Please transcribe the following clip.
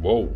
Whoa.